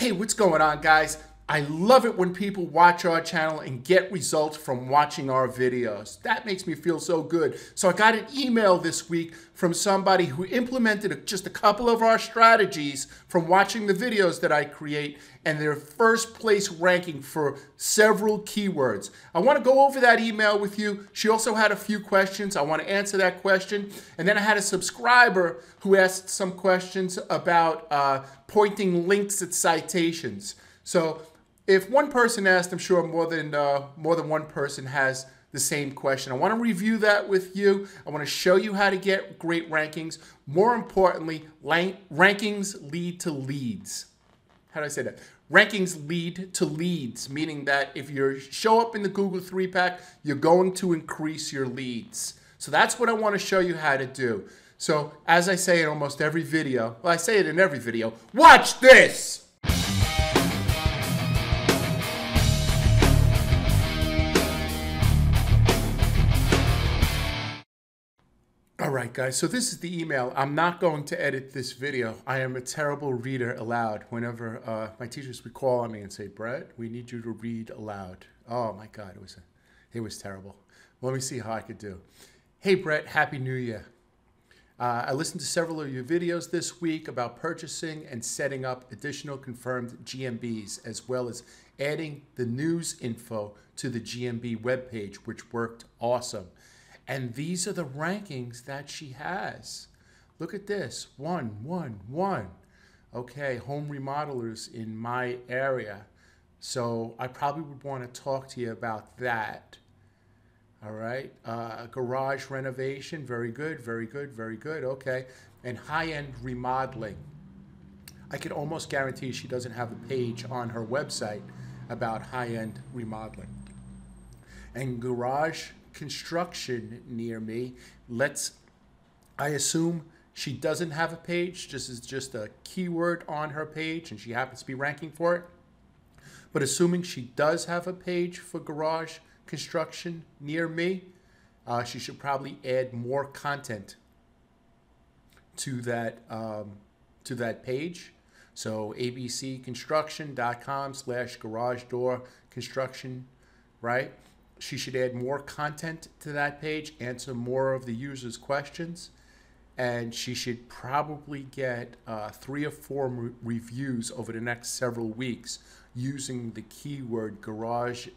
Hey, what's going on, guys? I love it when people watch our channel and get results from watching our videos. That makes me feel so good. So I got an email this week from somebody who implemented just a couple of our strategies from watching the videos that I create and their first place ranking for several keywords. I want to go over that email with you. She also had a few questions. I want to answer that question. And then I had a subscriber who asked some questions about uh, pointing links at citations. So if one person asked, I'm sure more than uh, more than one person has the same question. I want to review that with you. I want to show you how to get great rankings. More importantly, rankings lead to leads. How do I say that? Rankings lead to leads, meaning that if you show up in the Google 3-pack, you're going to increase your leads. So that's what I want to show you how to do. So as I say in almost every video, well, I say it in every video, watch this! All right, guys, so this is the email. I'm not going to edit this video. I am a terrible reader aloud. Whenever uh, my teachers would call on me and say, Brett, we need you to read aloud. Oh my God, it was, a, it was terrible. Let me see how I could do. Hey, Brett, Happy New Year. Uh, I listened to several of your videos this week about purchasing and setting up additional confirmed GMBs, as well as adding the news info to the GMB webpage, which worked awesome. And these are the rankings that she has. Look at this one, one, one. Okay, home remodelers in my area. So I probably would want to talk to you about that. All right, uh, garage renovation, very good, very good, very good. Okay, and high-end remodeling. I could almost guarantee she doesn't have a page on her website about high-end remodeling. And garage construction near me. Let's, I assume she doesn't have a page. This is just a keyword on her page and she happens to be ranking for it. But assuming she does have a page for garage construction near me, uh, she should probably add more content to that um, to that page. So abcconstruction.com slash garage door construction, right? She should add more content to that page, answer more of the users' questions, and she should probably get uh, three or four re reviews over the next several weeks using the keyword garage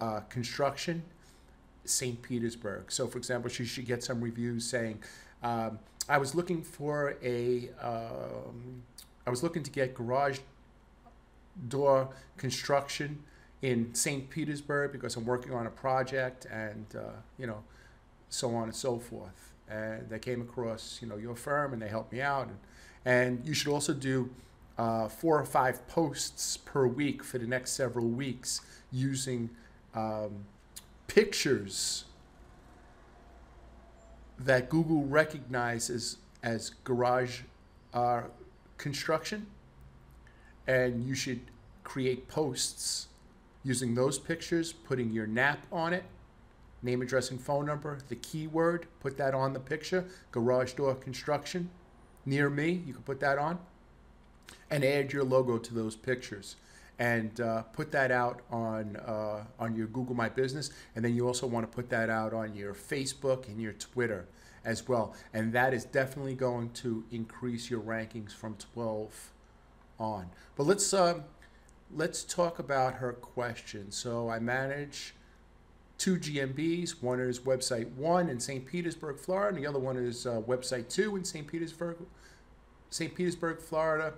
uh, construction St. Petersburg. So, for example, she should get some reviews saying, um, I was looking for a, um, I was looking to get garage door construction in St. Petersburg because I'm working on a project and, uh, you know, so on and so forth. And they came across, you know, your firm and they helped me out. And, and you should also do uh, four or five posts per week for the next several weeks using um, pictures that Google recognizes as garage uh, construction. And you should create posts using those pictures, putting your NAP on it, name, address, and phone number, the keyword, put that on the picture, garage door construction, near me, you can put that on, and add your logo to those pictures. And uh, put that out on uh, on your Google My Business, and then you also want to put that out on your Facebook and your Twitter as well. And that is definitely going to increase your rankings from 12 on. But let's uh, let's talk about her question. So I manage two GMBs. One is website one in St. Petersburg, Florida, and the other one is uh, website two in St. Petersburg, St. Petersburg, Florida.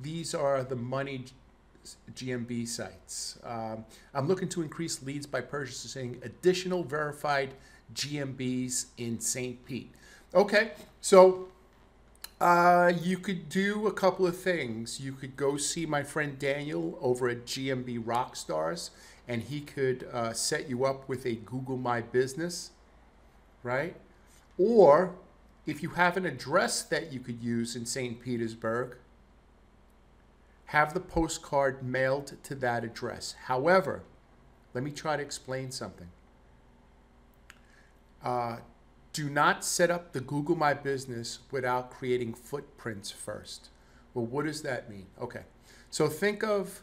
These are the money GMB sites. Um, I'm looking to increase leads by purchasing additional verified GMBs in St. Pete. Okay, so uh, you could do a couple of things. You could go see my friend Daniel over at GMB Rockstars, and he could uh, set you up with a Google My Business, right? Or if you have an address that you could use in St. Petersburg, have the postcard mailed to that address. However, let me try to explain something. Uh, do not set up the Google My Business without creating footprints first. Well, what does that mean? Okay. So think of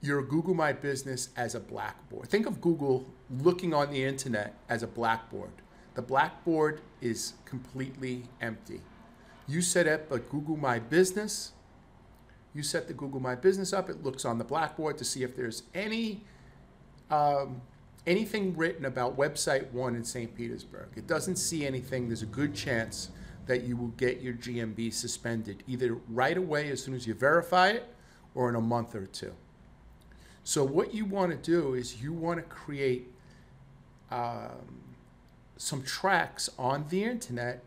your Google My Business as a blackboard. Think of Google looking on the internet as a blackboard. The blackboard is completely empty. You set up a Google My Business. You set the Google My Business up. It looks on the blackboard to see if there's any um, anything written about website one in St. Petersburg. It doesn't see anything. There's a good chance that you will get your GMB suspended either right away as soon as you verify it or in a month or two. So what you want to do is you want to create um, some tracks on the internet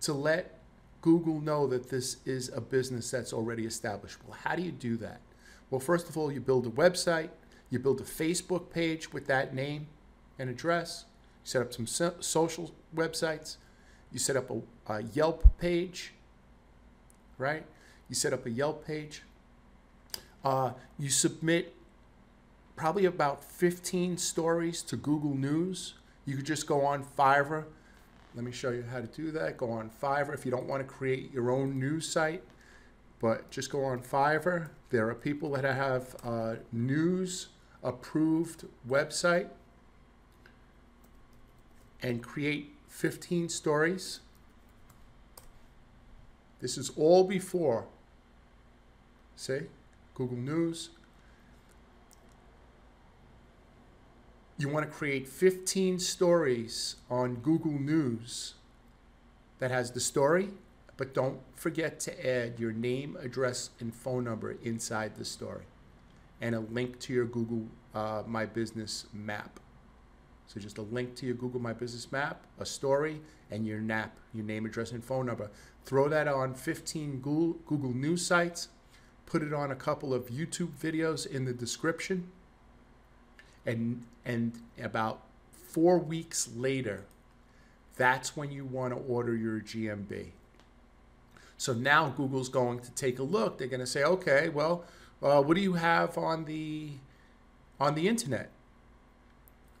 to let Google know that this is a business that's already established. Well, how do you do that? Well, first of all, you build a website, you build a Facebook page with that name and address, you set up some so social websites, you set up a, a Yelp page, right? You set up a Yelp page. Uh, you submit probably about 15 stories to Google News. You could just go on Fiverr. Let me show you how to do that. Go on Fiverr if you don't want to create your own news site, but just go on Fiverr. There are people that have a news approved website and create 15 stories. This is all before, say, Google News. You want to create 15 stories on Google News that has the story, but don't forget to add your name, address, and phone number inside the story and a link to your Google uh, My Business map. So just a link to your Google My Business map, a story, and your NAP, your name, address, and phone number. Throw that on 15 Google, Google News sites. Put it on a couple of YouTube videos in the description. And, and about four weeks later, that's when you want to order your GMB. So now Google's going to take a look. They're going to say, okay, well, uh, what do you have on the on the internet?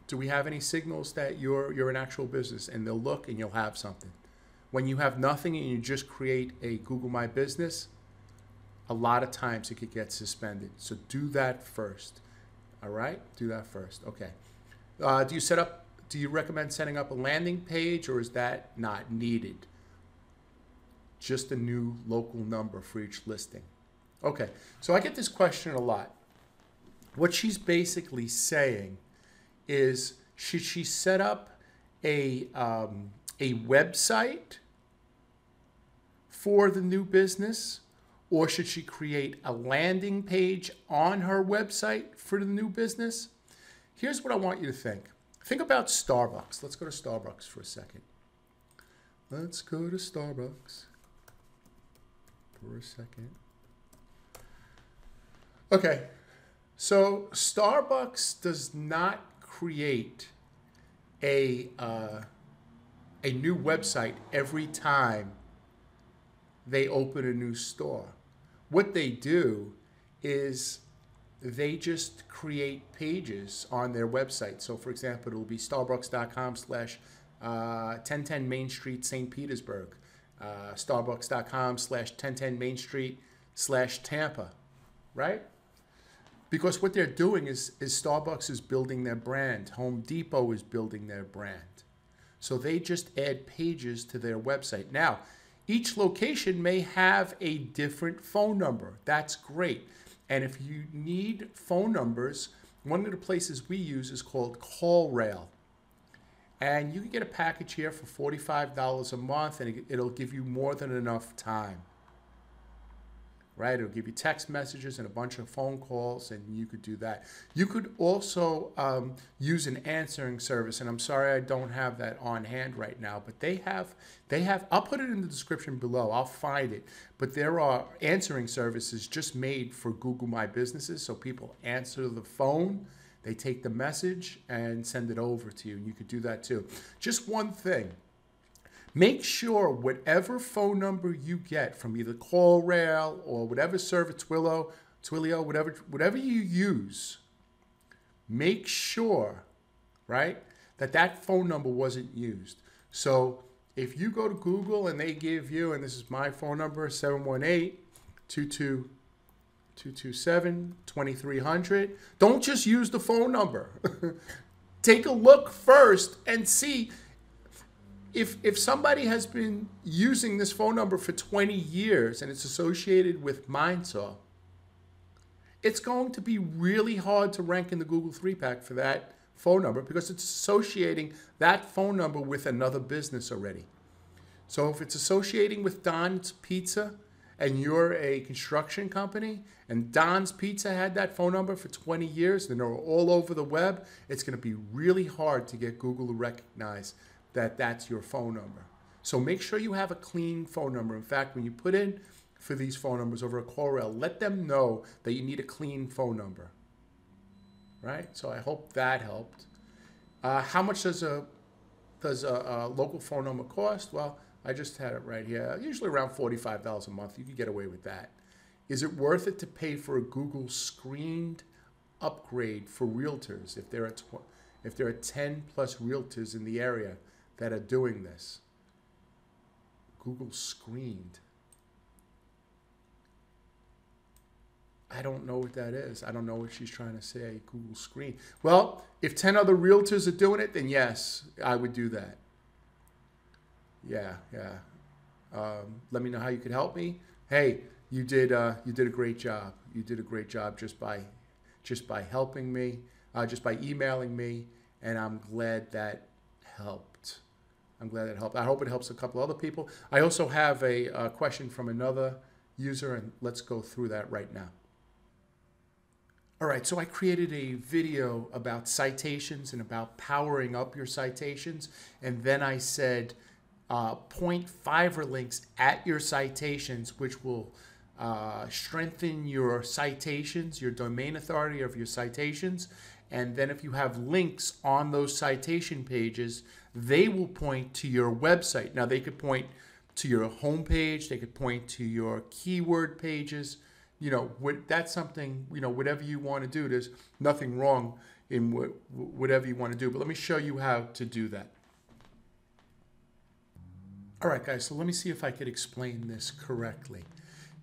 do we have any signals that you're you're an actual business and they'll look and you'll have something? When you have nothing and you just create a google my business a lot of times it could get suspended. So do that first. All right? Do that first. Okay. Uh, do you set up do you recommend setting up a landing page or is that not needed? Just a new local number for each listing okay so i get this question a lot. What she's basically saying is should she set up a um, a website for the new business or should she create a landing page on her website for the new business? Here's what i want you to think. Think about starbucks. Let's go to starbucks for a second. Let's go to starbucks for a second okay so starbucks does not create a uh, a new website every time they open a new store. What they do is they just create pages on their website. So, for example, it will be starbucks.com slash 1010 uh, Main Street, St. Petersburg, uh, starbucks.com slash 1010 Main Street slash Tampa, right? Because what they're doing is, is Starbucks is building their brand, Home Depot is building their brand. So they just add pages to their website. Now, each location may have a different phone number. That's great. And if you need phone numbers, one of the places we use is called CallRail. And you can get a package here for $45 a month, and it'll give you more than enough time right? It'll give you text messages and a bunch of phone calls, and you could do that. You could also um, use an answering service, and I'm sorry I don't have that on hand right now, but they have they have. I'll put it in the description below. I'll find it, but there are answering services just made for Google My Businesses, so people answer the phone. They take the message and send it over to you. And you could do that too. Just one thing Make sure whatever phone number you get from either CallRail or whatever server, Twilio, Twilio, whatever, whatever you use, make sure, right, that that phone number wasn't used. So if you go to Google and they give you, and this is my phone number, 718 22 227 2300. Don't just use the phone number. Take a look first and see if if somebody has been using this phone number for 20 years and it's associated with Mindsaw, it's going to be really hard to rank in the Google 3 pack for that phone number because it's associating that phone number with another business already. So if it's associating with Don's Pizza and you're a construction company and Don's Pizza had that phone number for 20 years and they're all over the web, it's going to be really hard to get Google to recognize that that's your phone number. So make sure you have a clean phone number. In fact, when you put in for these phone numbers over a CallRail, let them know that you need a clean phone number. Right? So I hope that helped. Uh, how much does a does a, a, local phone number cost? Well, I just had it right here. Usually around forty-five dollars a month. You can get away with that. Is it worth it to pay for a Google screened upgrade for realtors if there are if there are ten plus realtors in the area that are doing this? Google screened. I don't know what that is. I don't know what she's trying to say. Google Screen. Well, if 10 other realtors are doing it, then yes, I would do that. Yeah, yeah. Um, let me know how you could help me. Hey, you did uh, you did a great job. You did a great job just by just by helping me, uh, just by emailing me, and I'm glad that helped. I'm glad that helped. I hope it helps a couple other people. I also have a, a question from another user, and let's go through that right now. All right, so I created a video about citations and about powering up your citations. And then I said uh, point links at your citations, which will uh, strengthen your citations, your domain authority of your citations. And then if you have links on those citation pages, they will point to your website. Now, they could point to your homepage, they could point to your keyword pages you know, what, that's something, you know, whatever you want to do, there's nothing wrong in what, whatever you want to do. But let me show you how to do that. All right, guys, so let me see if I could explain this correctly.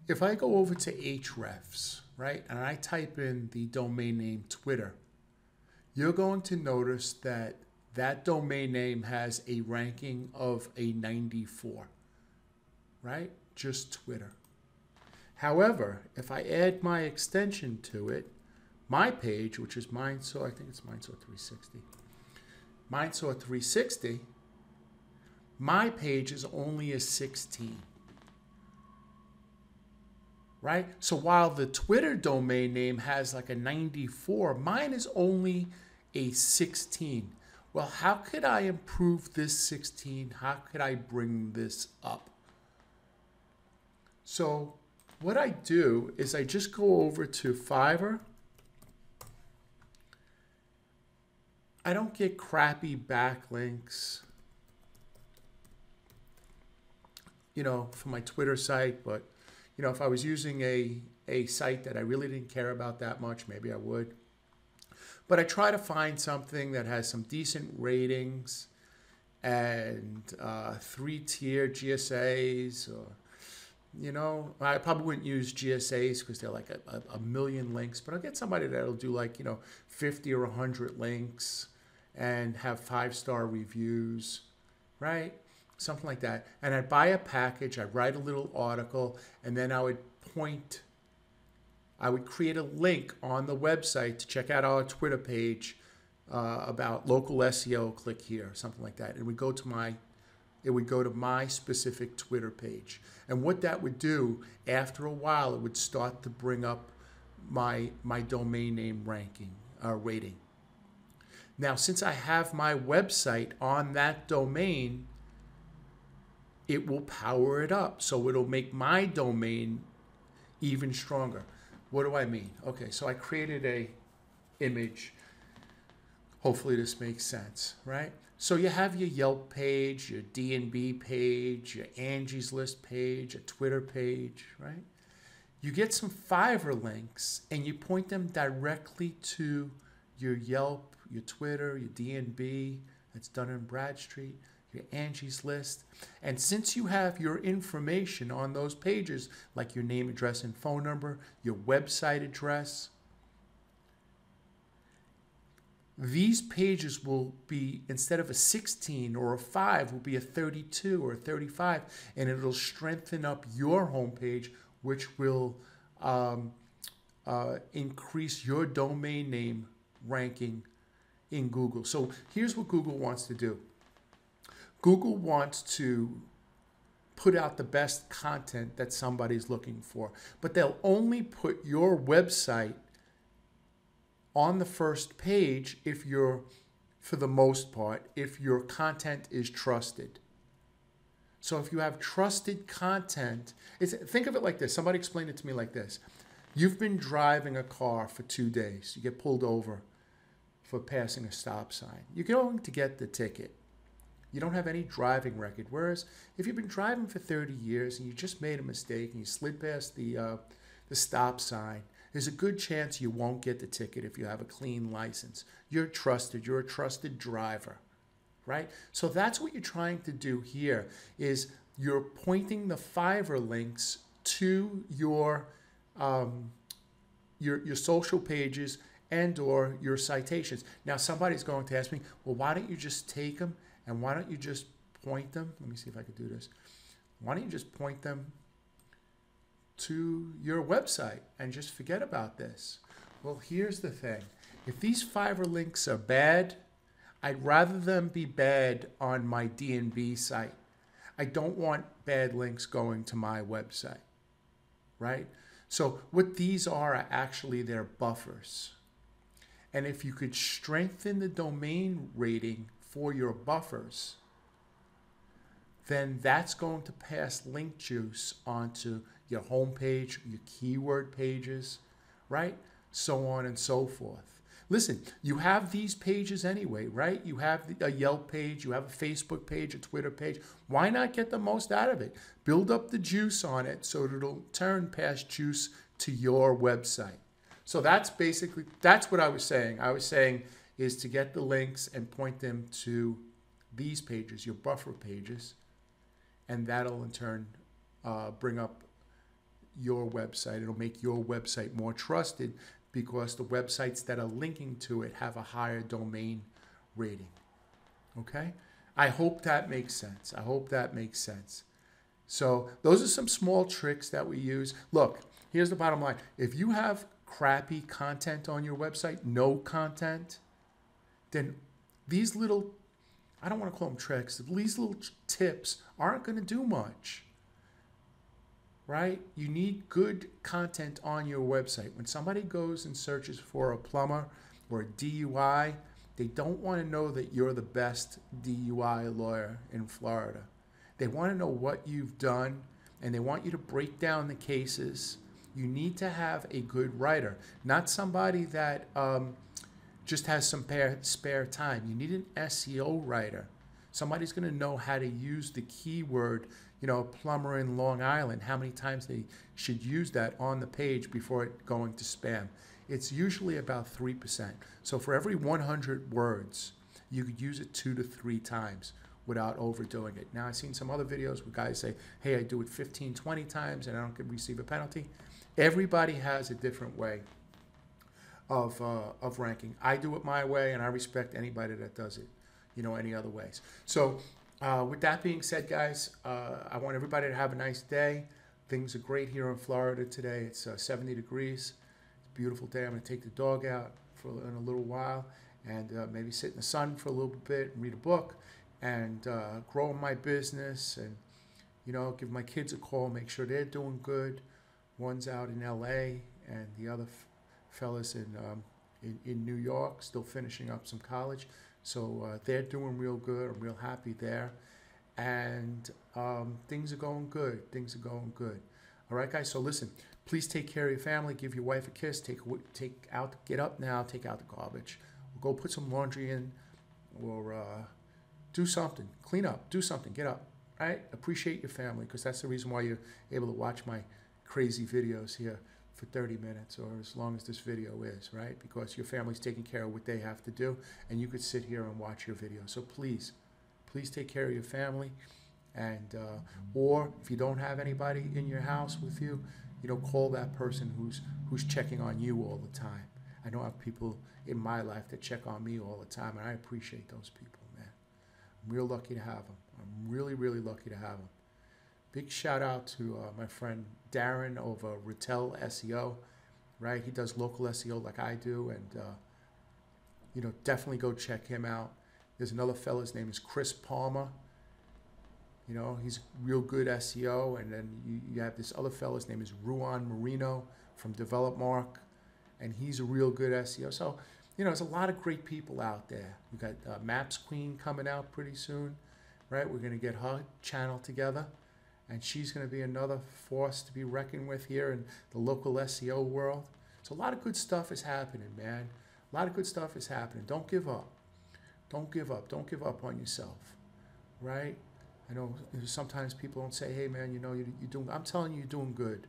If I go over to Ahrefs, right, and I type in the domain name Twitter, you're going to notice that that domain name has a ranking of a 94, right? Just Twitter. However, if I add my extension to it, my page, which is Mindsaw, I think it's Mindsaw 360, Mindsaw 360, my page is only a 16. Right? So while the Twitter domain name has like a 94, mine is only a 16. Well, how could I improve this 16? How could I bring this up? So what I do is I just go over to Fiverr. I don't get crappy backlinks, you know, for my Twitter site, but you know, if I was using a, a site that I really didn't care about that much, maybe I would. But I try to find something that has some decent ratings and uh, three tier GSAs or you know, I probably wouldn't use GSAs because they're like a, a, a, million links, but I'll get somebody that'll do like, you know, 50 or 100 links and have five star reviews, right? Something like that. And I'd buy a package, I'd write a little article, and then I would point, I would create a link on the website to check out our Twitter page uh, about local SEO, click here, something like that. And we go to my it would go to my specific Twitter page. And what that would do, after a while, it would start to bring up my, my domain name ranking, uh, rating. Now, since I have my website on that domain, it will power it up. So it'll make my domain even stronger. What do I mean? Okay, so I created a image. Hopefully this makes sense, right? So you have your Yelp page, your D&B page, your Angie's List page, a Twitter page, right? You get some Fiverr links and you point them directly to your Yelp, your Twitter, your D&B, that's Dun and Bradstreet, your Angie's List. And since you have your information on those pages, like your name, address, and phone number, your website address, these pages will be instead of a 16 or a 5 will be a 32 or a 35 and it'll strengthen up your homepage which will um, uh, increase your domain name ranking in google so here's what google wants to do google wants to put out the best content that somebody's looking for but they'll only put your website on the first page if you're, for the most part, if your content is trusted. So if you have trusted content, it's, think of it like this. Somebody explained it to me like this. You've been driving a car for two days. You get pulled over for passing a stop sign. You're going to get the ticket. You don't have any driving record. Whereas if you've been driving for 30 years and you just made a mistake and you slid past the, uh, the stop sign there's a good chance you won't get the ticket if you have a clean license. You're trusted. You're a trusted driver, right? So that's what you're trying to do here is you're pointing the Fiverr links to your um, your your social pages and or your citations. Now somebody's going to ask me, well, why don't you just take them and why don't you just point them? Let me see if I could do this. Why don't you just point them to your website and just forget about this. Well, here's the thing. If these Fiverr links are bad, I'd rather them be bad on my D&B site. I don't want bad links going to my website, right? So what these are are actually their buffers. And if you could strengthen the domain rating for your buffers, then that's going to pass link juice onto your homepage, your keyword pages, right? So on and so forth. Listen, you have these pages anyway, right? You have a Yelp page, you have a Facebook page, a Twitter page. Why not get the most out of it? Build up the juice on it so it'll turn past juice to your website. So that's basically that's what I was saying. I was saying is to get the links and point them to these pages, your buffer pages, and that'll in turn uh, bring up your website. It'll make your website more trusted because the websites that are linking to it have a higher domain rating. Okay? I hope that makes sense. I hope that makes sense. So, those are some small tricks that we use. Look, here's the bottom line if you have crappy content on your website, no content, then these little, I don't want to call them tricks, these little tips aren't going to do much right? You need good content on your website. When somebody goes and searches for a plumber or a DUI, they don't want to know that you're the best DUI lawyer in Florida. They want to know what you've done and they want you to break down the cases. You need to have a good writer, not somebody that um, just has some spare time. You need an SEO writer. Somebody's going to know how to use the keyword you know, plumber in Long Island, how many times they should use that on the page before it going to spam. It's usually about 3%. So for every 100 words, you could use it two to three times without overdoing it. Now, I've seen some other videos where guys say, hey, I do it 15, 20 times and I don't receive a penalty. Everybody has a different way of, uh, of ranking. I do it my way and I respect anybody that does it, you know, any other ways. So uh, with that being said, guys, uh, I want everybody to have a nice day. Things are great here in Florida today. It's uh, 70 degrees. It's a beautiful day. I'm going to take the dog out for in a little while and uh, maybe sit in the sun for a little bit and read a book and uh, grow my business and you know give my kids a call, make sure they're doing good. One's out in L.A. and the other fellas in, um, in in New York, still finishing up some college. So uh, they're doing real good. I'm real happy there. And um, things are going good. Things are going good. All right, guys. So listen, please take care of your family. Give your wife a kiss. Take take out. Get up now. Take out the garbage. Go put some laundry in, or uh, do something. Clean up. Do something. Get up. All right. Appreciate your family because that's the reason why you're able to watch my crazy videos here for 30 minutes or as long as this video is, right? Because your family's taking care of what they have to do and you could sit here and watch your video. So please, please take care of your family. And, uh, or if you don't have anybody in your house with you, you know, call that person who's, who's checking on you all the time. I know I have people in my life that check on me all the time, and I appreciate those people, man. I'm real lucky to have them. I'm really, really lucky to have them. Big shout out to uh, my friend Darren over Ratel SEO, right? He does local SEO like I do, and uh, you know, definitely go check him out. There's another fellow, his name is Chris Palmer. You know, he's real good SEO. And then you, you have this other fellow, his name is Ruan Marino from Develomark, and he's a real good SEO. So, you know, there's a lot of great people out there. We got uh, Maps Queen coming out pretty soon, right? We're going to get her channel together, and she's going to be another force to be reckoned with here in the local SEO world. So, a lot of good stuff is happening, man. A lot of good stuff is happening. Don't give up. Don't give up. Don't give up on yourself, right? I know sometimes people don't say, "Hey, man, you know you're, you're doing." I'm telling you, you're doing good.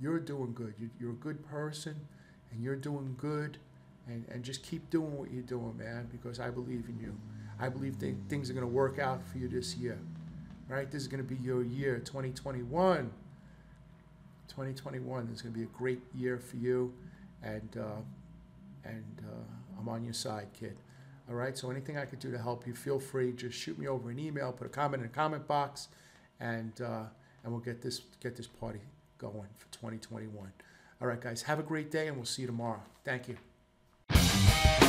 You're doing good. You, you're a good person, and you're doing good. And, and just keep doing what you're doing, man, because I believe in you. I believe th- things are going to work out for you this year, right? This is going to be your year, 2021. 2021 is going to be a great year for you, and uh, and uh, I'm on your side, kid. All right. So anything I could do to help you, feel free. Just shoot me over an email, put a comment in the comment box, and uh, and we'll get this get this party going for 2021. All right, guys. Have a great day, and we'll see you tomorrow. Thank you.